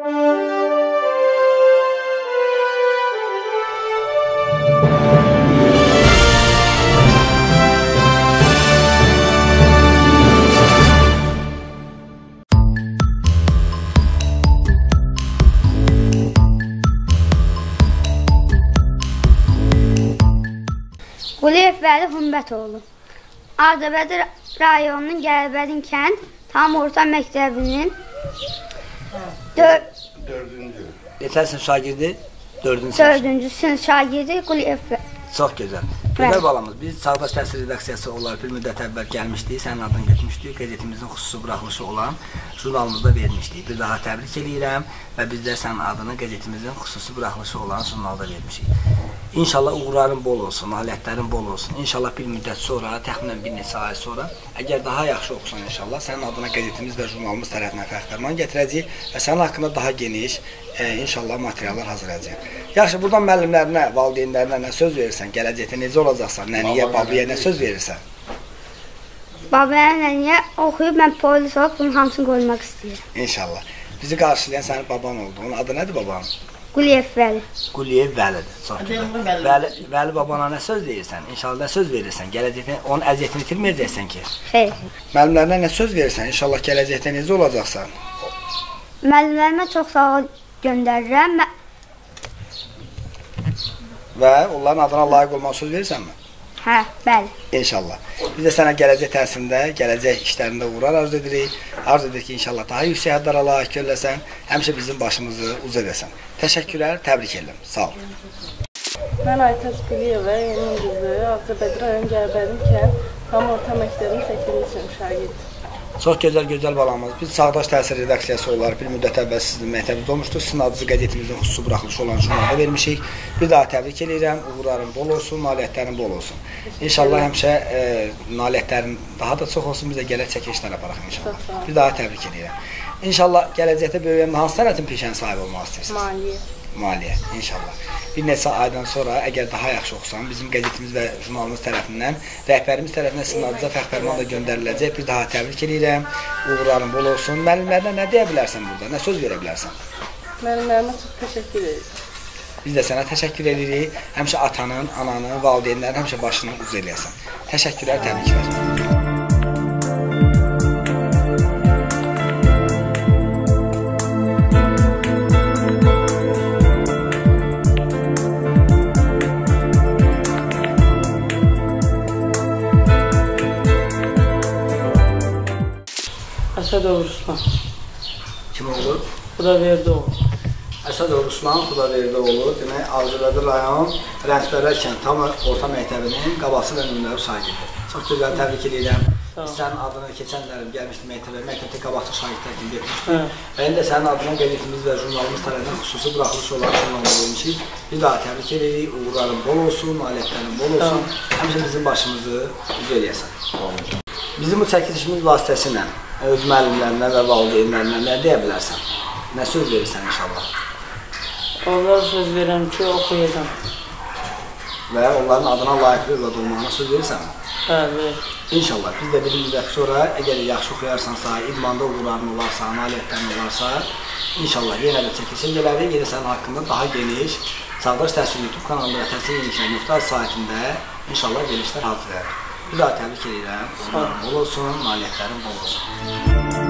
Quliyev Vəli Hümbətoğlu. Ağdabədi rayonunun Gəlbədin kənd tam orta məktəbinin 4 Dördüncü. Neçəsin şagirdi? Dördüncü. 4-cü sinif şagirdi Quliyev Vəli. Çox gözəl. Gözəl balamız. Biz Çağdaş Təhsil Redaksiyası olaraq bir müddət əvvəl gəlmişdik, sənin adını götürmüşdük. Qəzetimizin xüsusi buraxılışı olan jurnalımızda vermişdik. Bir daha təbrik eləyirəm və biz də sənin adını qəzetimizin xüsusi buraxılışı olan jurnalda vermişik. İnşallah uğurların bol olsun, nailiyyətlərin bol olsun. İnşallah bir müddət sonra, təxminən bir neçə ay sonra, əgər daha yaxşı oxusan inşallah, sənin adına qəzetimiz və jurnalımız tərəfindən fəxrlənan gətirəcəyik və sənin haqqında daha geniş e, inşallah materiallar hazırlayacağıq. Yaxşı, buradan müəllimlərinə, valideynlərinə nə söz verirsən? Gələcəkdə necə olacaqsan? Nəniyə, babaya nə söz verirsən? Babaya nəniyə oxuyub mən polis olub bunun hamısını qoymaq istəyirəm. İnşallah. Bizi qarşılayan sənin baban oldu. Onun adı nədir babanın? Quliyev Vəli. Quliyev Vəlidir. Çox gözəl. Vəli, Vəli babana nə söz deyirsən? İnşallah nə söz verirsən? Gələcəkdə onun əziyyətini itirməyəcəksən ki. Xeyr. Müəllimlərinə nə söz verirsən? İnşallah gələcəkdə necə olacaqsan? Müəllimlərimə çox sağ ol göndərirəm. Və onların adına layiq olmaq söz verirsənmi? Hə, bəli. İnşallah. Biz də sənə gələcək təhsilində, gələcək işlərində uğurlar arzu edirik. Arzu edirik ki, inşallah daha yüksək hədlərə layiq görüləsən, həmişə bizim başımızı uca eləsən. Təşəkkürlər, təbrik edirəm. Sağ ol. Mən Aytəz Quliyeva, Emin qızı, Ağcabədi rayon Gərbədim kənd tam orta məktəbinin 8-ci sinif şagirdi. Çox gözəl, gözəl balamız. Biz Çağdaş Təhsil Redaksiyası olaraq bir müddət əvvəl sizin məktəbinizdə olmuşduq. Sizin adınızı qəzetimizin xüsusi buraxılışı olan jurnalda vermişik. Bir daha təbrik edirəm. Uğurların bol olsun, nailiyyətlərin bol olsun. İnşallah həmişə e, nailiyyətlərin daha da çox olsun. Bizə gələk çəkilişlər aparaq inşallah. Bir daha təbrik edirəm. İnşallah gələcəkdə böyüyəndə hansı sənətin peşənin sahibi olmaq istəyirsiniz? Maliyyə. Maliyyə inşallah. Bir neçə aydan sonra əgər daha yaxşı oxusan, bizim qəzetimiz və jurnalımız tərəfindən, rəhbərimiz tərəfindən sizin adınıza fəxrlərman da göndəriləcək. Bir daha təbrik edirəm. Uğurların bol olsun. Müəllimlərinə nə deyə bilərsən burada? Nə söz verə bilərsən? Müəllimlərimə çox təşəkkür edirəm. Biz də sənə təşəkkür edirik. Həmişə atanın, ananın, valideynlərin həmişə başını uz eləyəsən. Təşəkkürlər, təbriklər. Əsədov Ruslan. Kim olur? Xudaverdoğlu. Əsədov Ruslan Xudaverdoğlu, demək Ağcabədi rayon Rənsbərər kənd tam orta məktəbinin qabaqçı və nümunəvi şagirdi. Çox gözəl təbrik edirəm. Sənin adına keçən illərim gəlmişdim məktəbə, məktəbdə qabaqçı şagirdlər kimi Hə. getmişdim. Və indi də sənin adına qəzetimiz və jurnalımız tərəfindən xüsusi buraxılış olaraq jurnalda vermişik. Bir daha təbrik edirik. Uğurların bol olsun, nailiyyətlərin bol olsun. Həmişə bizim başımızı uca eləyəsən. Bizim bu çəkilişimiz vasitəsilə öz müəllimlərinə və valideynlərinə nə deyə bilərsən? Nə söz verirsən inşallah? Onlara söz verirəm ki, oxuyacam. Və onların adına layiqli övlad olmağına söz verirsən? Bəli. İnşallah biz də bir müddət sonra əgər yaxşı oxuyarsansa, idmanda uğurların olarsa, nailiyyətlərin olarsa, inşallah yenə də çəkilişə gələrik. Yenə sənin haqqında daha geniş Çağdaş Təhsil YouTube kanalında və Təhsil Yeniliklər saytında inşallah verilişlər hazırlayarıq. Bir daha təbrik edirəm. Uğurların bol olsun, nailiyyətlərin bol olsun.